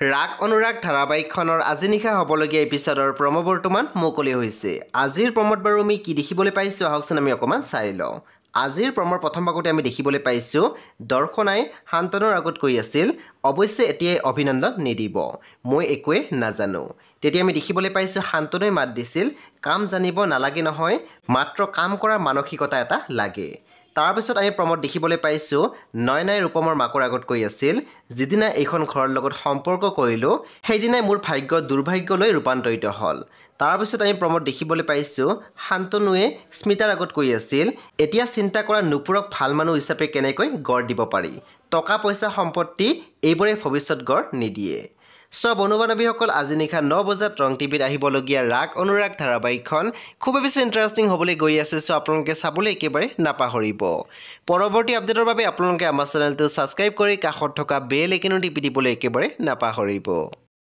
ৰাগ অনুৰাগ ধাৰাবাহিকখনৰ আজি নিশা হ'বলগীয়া এপিছডৰ প্ৰম' বৰ্তমান মুকলি হৈছে। আজিৰ প্ৰমত বাৰু আমি কি দেখিবলৈ পাইছোঁ? আহকচোন আমি অকণমান চাই লওঁ। আজিৰ প্ৰমৰ প্ৰথম ভাগতে আমি দেখিবলৈ পাইছোঁ দৰ্শনাই শান্তনুৰ আগত কৈ আছিল অৱশ্যে এতিয়াই অভিনন্দন নিদিব মই একোৱে নাজানো। তেতিয়া আমি দেখিবলৈ পাইছোঁ শান্তনুৱে মাত দিছিল কাম জানিব নালাগে নহয় মাত্ৰ কাম কৰাৰ মানসিকতা এটা লাগে। তাৰপিছত আমি প্ৰমত দেখিবলৈ পাইছোঁ নয়নাই ৰূপমৰ মাকৰ আগত কৈ আছিল যিদিনা এইখন ঘৰৰ লগত সম্পৰ্ক কৰিলোঁ সেইদিনাই মোৰ ভাগ্য দুৰ্ভাগ্যলৈ ৰূপান্তৰিত হ'ল। তাৰপিছত আমি প্ৰমত দেখিবলৈ পাইছোঁ শান্তনুৱে স্মিতাৰ আগত কৈ আছিল এতিয়া চিন্তা কৰা নুপুৰক ভাল মানুহ হিচাপে কেনেকৈ গঢ় দিব পাৰি? টকা পইচা সম্পত্তি এইবোৰে ভৱিষ্যত গঢ় নিদিয়ে। চ' বন্ধু বান্ধৱীসকল আজি নিশা ন বজাত ৰং টিভিত আহিবলগীয়া ৰাগ অনুৰাগ ধাৰাবাহিকখন খুবেই বেছি ইণ্টাৰেষ্টিং হ'বলৈ গৈ আছে চ' আপোনালোকে চাবলৈ একেবাৰে নাপাহৰিব। পৰৱৰ্তী আপডেটৰ বাবে আপোনালোকে আমাৰ চেনেলটো ছাবস্ক্ৰাইব কৰি কাষত থকা বেল একেনো টিপি দিবলৈ একেবাৰে নাপাহৰিব।